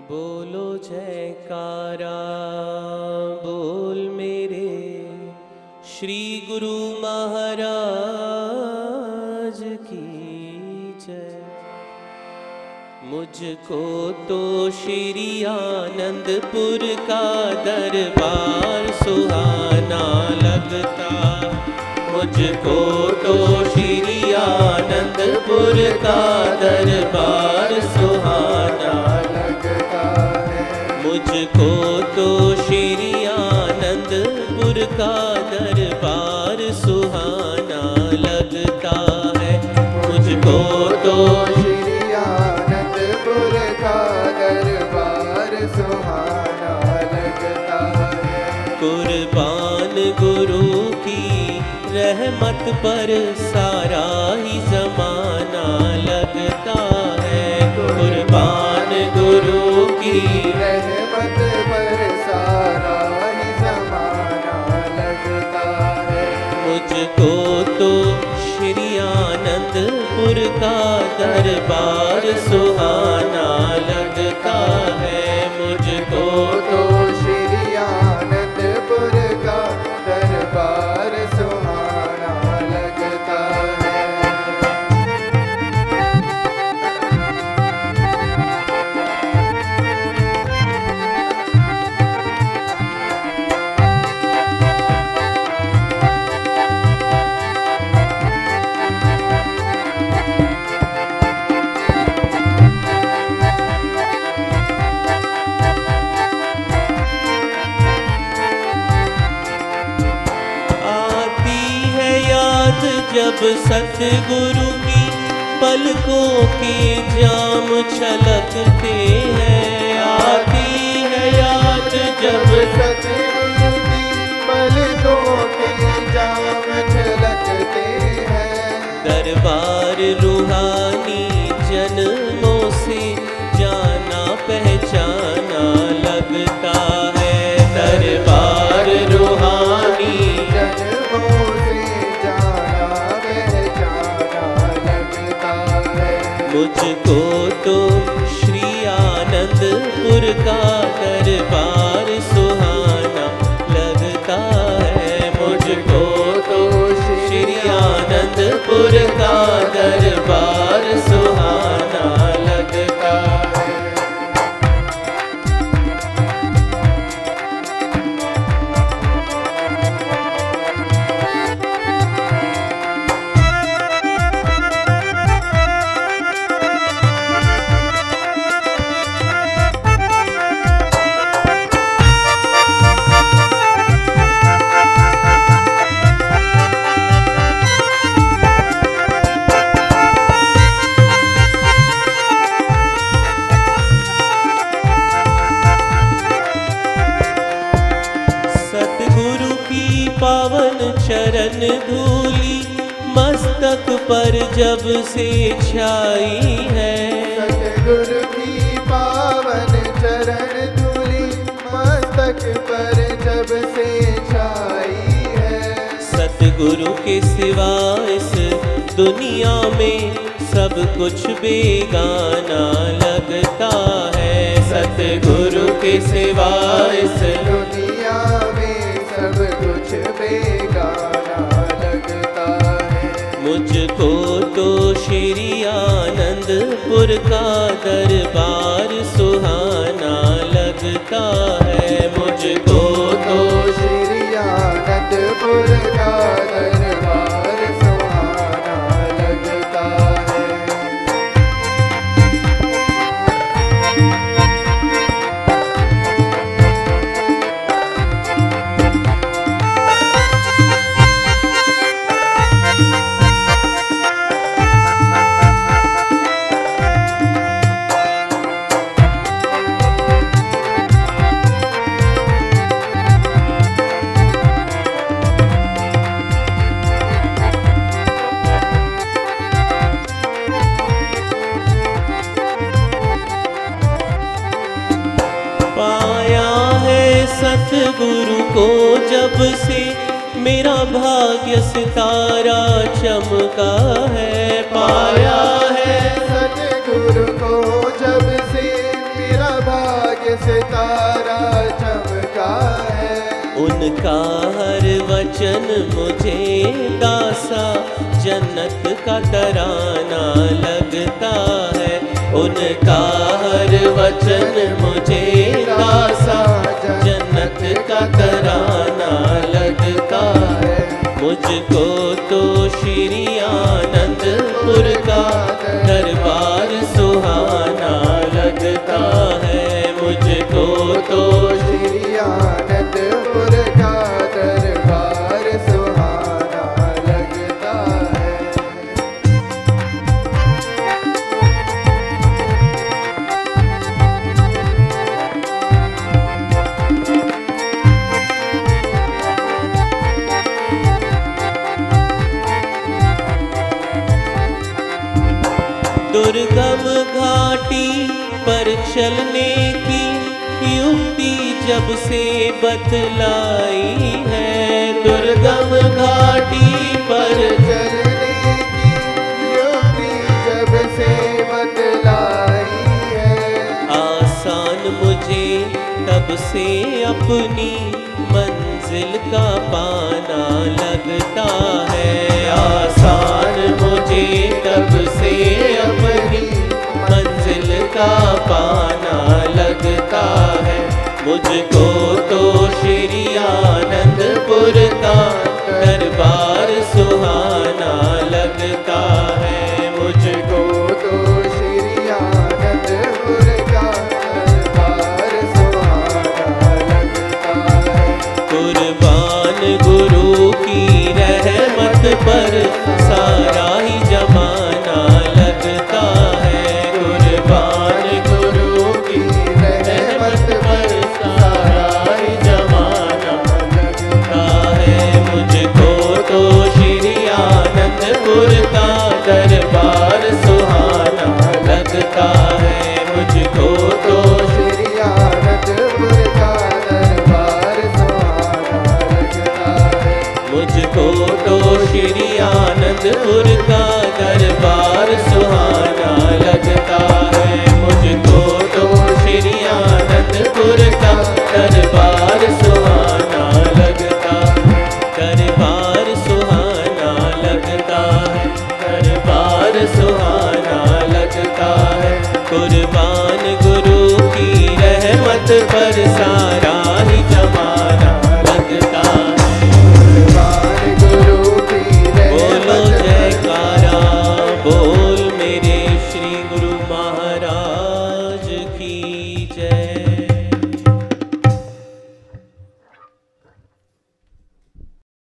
बोलो जयकारा, बोल मेरे श्री गुरु महाराज की जय। मुझको तो श्री आनंदपुर का दरबार सुहाना लगता। मुझको तो श्री आनंदपुर का दरबार सुहाना मुझको तो श्री आनंदपुर का दरबार सुहाना लगता है। मुझको तो श्री आनंदपुर का दरबार सुहाना लगता है। कुर्बान गुरु की रहमत पर सारा ही जमाना लगता है। कुर्बान गुरु मुझको तो श्री आनंदपुर का दरबार सुहाना लगता है। जब सतगुरु की पलकों की जाम छलकते हैं, आती है याद जब सतगुरु की पलकों के जाम छलकते हैं। दरबार रूहानी पावन चरण धूली मस्तक पर जब से छाई है। सतगुरु की पावन चरण धूली मस्तक पर जब से छाई है। सतगुरु के सिवा इस दुनिया में सब कुछ बेगाना लगता है। सतगुरु के सिवा इस बेगाना लगता मुझको तो श्री आनंदपुर का दरबार सुहाना लगता है। मुझको सतगुरु को जब से मेरा भाग्य सितारा चमका है पाया है। सतगुरु को जब से मेरा भाग्य सितारा चमका है। उनका हर वचन मुझे दासा जन्नत का तराना लगता है। उनका हर वचन मुझे दासा जन्नत का तराना लगता है। मुझको तो श्री आनंदपुर का दरबार सुहाना लगता है। मुझको तो श्री दुर्गम घाटी पर चलने की युक्ति जब से बतलाई है। दुर्गम घाटी पर चलने की युक्ति जब से बतलाई है। आसान मुझे तब से अपनी मंजिल का पाना लगता है। मुझको तो श्री आनंदपुर का दरबार सुहाना लगता है। मुझको तो श्री आनंदपुर का दरबार सुहाना लगता है। कुर्बान गुरु की रहमत पर सारा तो श्री आनंदपुर का दरबार सुहाना लगता है। मुझको तो श्री आनंदपुर का दरबार सुहाना लगता दरबार सुहाना लगता है। दरबार सुहाना लगता है। कुर्बान गुरु की रहमत पर